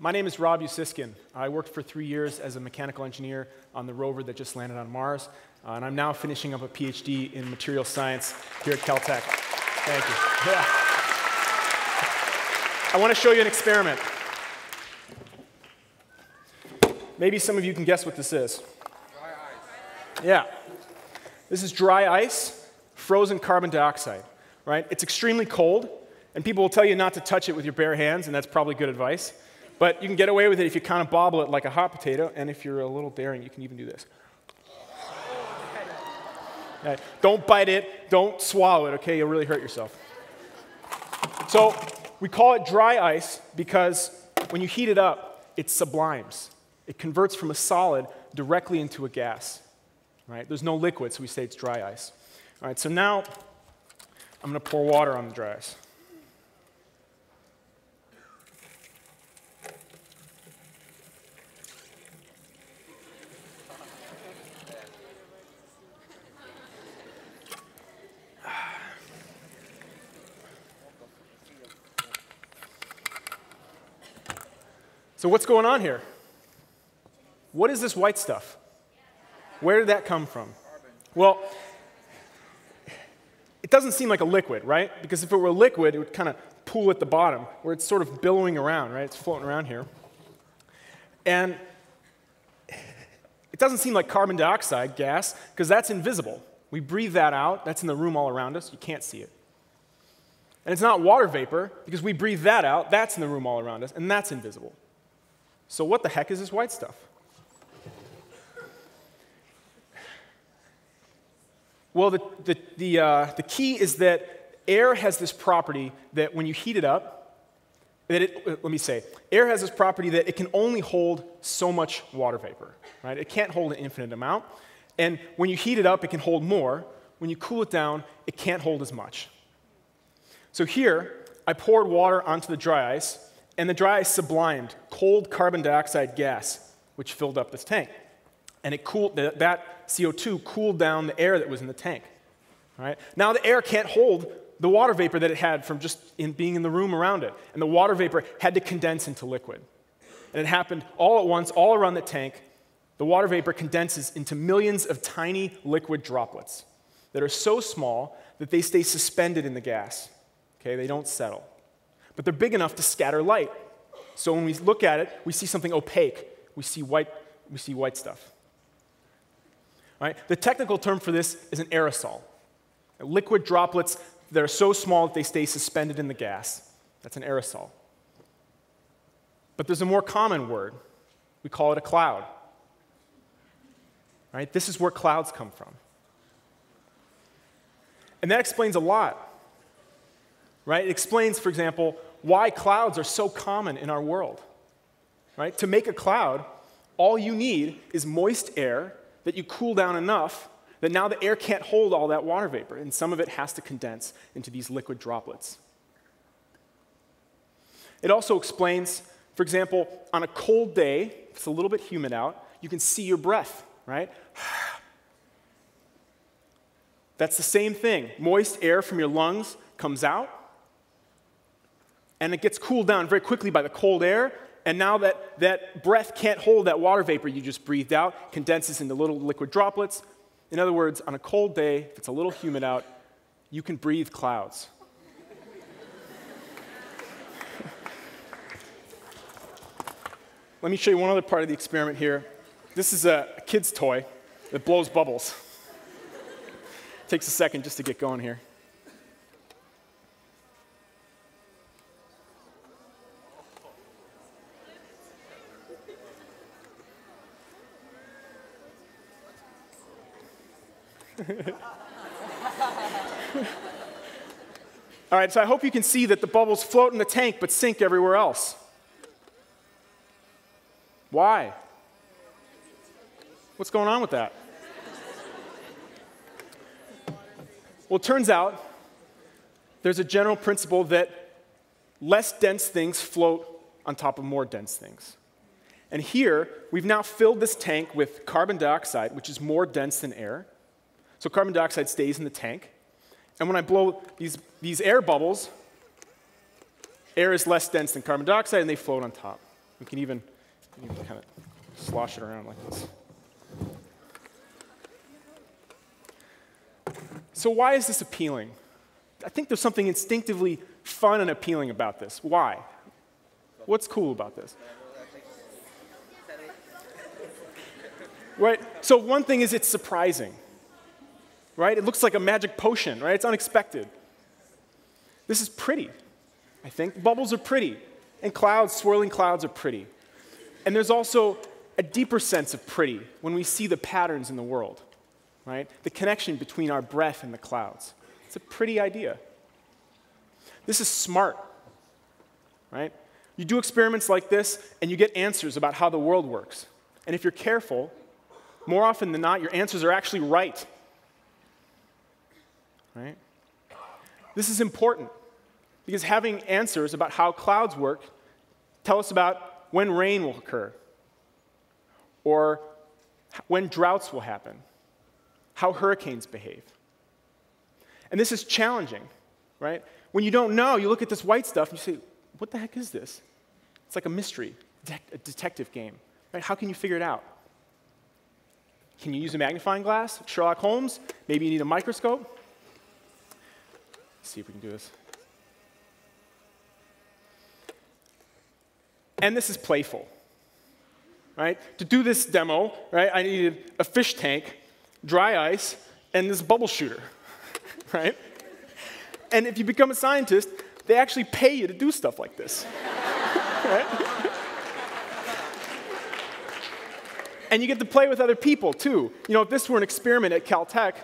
My name is Rob Usiskin. I worked for three years as a mechanical engineer on the rover that just landed on Mars, uh, and I'm now finishing up a PhD in material science here at Caltech. Thank you. Yeah. I want to show you an experiment. Maybe some of you can guess what this is. Dry ice. Yeah. This is dry ice, frozen carbon dioxide, right? It's extremely cold, and people will tell you not to touch it with your bare hands, and that's probably good advice. But you can get away with it if you kind of bobble it like a hot potato, and if you're a little daring, you can even do this. Okay. Don't bite it, don't swallow it, okay? You'll really hurt yourself. So, we call it dry ice because when you heat it up, it sublimes. It converts from a solid directly into a gas. Right? There's no liquid, so we say it's dry ice. All right, so now I'm going to pour water on the dry ice. So, what's going on here? What is this white stuff? Where did that come from? Well, it doesn't seem like a liquid, right? Because if it were a liquid, it would kind of pool at the bottom, where it's sort of billowing around, right? It's floating around here. And it doesn't seem like carbon dioxide gas, because that's invisible. We breathe that out, that's in the room all around us, you can't see it. And it's not water vapor, because we breathe that out, that's in the room all around us, and that's invisible. So, what the heck is this white stuff? Well, the, the, the, uh, the key is that air has this property that when you heat it up, that it, uh, let me say, air has this property that it can only hold so much water vapor, right? It can't hold an infinite amount. And when you heat it up, it can hold more. When you cool it down, it can't hold as much. So here, I poured water onto the dry ice, and the dry ice sublimed cold carbon dioxide gas, which filled up this tank. And it cooled, that CO2 cooled down the air that was in the tank. Right Now the air can't hold the water vapor that it had from just in being in the room around it. And the water vapor had to condense into liquid. And it happened all at once, all around the tank. The water vapor condenses into millions of tiny liquid droplets that are so small that they stay suspended in the gas. Okay, they don't settle but they're big enough to scatter light. So when we look at it, we see something opaque. We see white, we see white stuff. Right? The technical term for this is an aerosol. Liquid droplets that are so small that they stay suspended in the gas. That's an aerosol. But there's a more common word. We call it a cloud. Right? This is where clouds come from. And that explains a lot. Right? It explains, for example, why clouds are so common in our world. Right? To make a cloud, all you need is moist air that you cool down enough that now the air can't hold all that water vapor, and some of it has to condense into these liquid droplets. It also explains, for example, on a cold day, it's a little bit humid out, you can see your breath, right? That's the same thing. Moist air from your lungs comes out, and it gets cooled down very quickly by the cold air. And now that, that breath can't hold that water vapor you just breathed out, condenses into little liquid droplets. In other words, on a cold day, if it's a little humid out, you can breathe clouds. Let me show you one other part of the experiment here. This is a kid's toy that blows bubbles. Takes a second just to get going here. All right, so I hope you can see that the bubbles float in the tank but sink everywhere else. Why? What's going on with that? Well, it turns out there's a general principle that less dense things float on top of more dense things. And here, we've now filled this tank with carbon dioxide, which is more dense than air. So carbon dioxide stays in the tank. And when I blow these, these air bubbles, air is less dense than carbon dioxide and they float on top. We can even, even kind of slosh it around like this. So, why is this appealing? I think there's something instinctively fun and appealing about this. Why? What's cool about this? Right? So, one thing is it's surprising. Right? It looks like a magic potion, right? It's unexpected. This is pretty, I think. Bubbles are pretty, and clouds, swirling clouds, are pretty. And there's also a deeper sense of pretty when we see the patterns in the world, right? The connection between our breath and the clouds. It's a pretty idea. This is smart, right? You do experiments like this, and you get answers about how the world works. And if you're careful, more often than not, your answers are actually right. Right? This is important because having answers about how clouds work tell us about when rain will occur or when droughts will happen, how hurricanes behave. And this is challenging, right? When you don't know, you look at this white stuff and you say, what the heck is this? It's like a mystery, a detective game. Right? How can you figure it out? Can you use a magnifying glass? Sherlock Holmes? Maybe you need a microscope? Let's see if we can do this. And this is playful, right? To do this demo, right, I needed a fish tank, dry ice, and this bubble shooter, right? And if you become a scientist, they actually pay you to do stuff like this, right? And you get to play with other people too. You know, if this were an experiment at Caltech,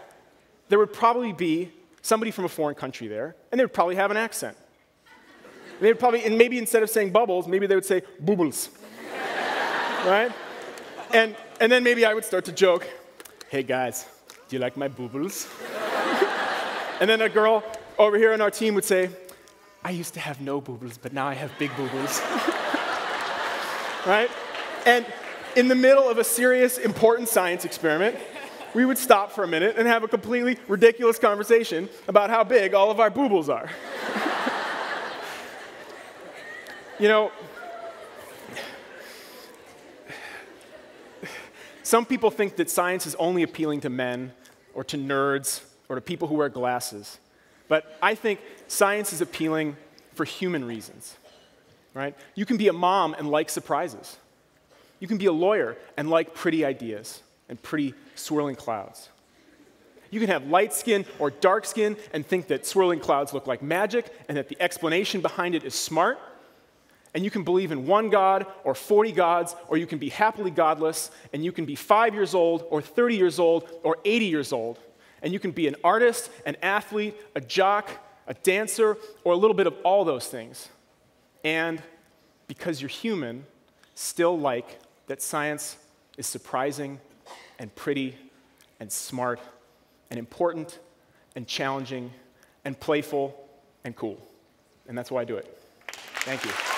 there would probably be somebody from a foreign country there, and they would probably have an accent. They'd probably, and maybe instead of saying bubbles, maybe they would say boobles. right? And, and then maybe I would start to joke, hey guys, do you like my boobles? and then a girl over here on our team would say, I used to have no boobles, but now I have big boobles. right? And in the middle of a serious, important science experiment, we would stop for a minute and have a completely ridiculous conversation about how big all of our boobles are. you know, some people think that science is only appealing to men or to nerds or to people who wear glasses. But I think science is appealing for human reasons, right? You can be a mom and like surprises. You can be a lawyer and like pretty ideas and pretty swirling clouds. You can have light skin or dark skin and think that swirling clouds look like magic and that the explanation behind it is smart. And you can believe in one God or 40 gods, or you can be happily godless, and you can be five years old or 30 years old or 80 years old. And you can be an artist, an athlete, a jock, a dancer, or a little bit of all those things. And because you're human, still like that science is surprising and pretty and smart and important and challenging and playful and cool. And that's why I do it. Thank you.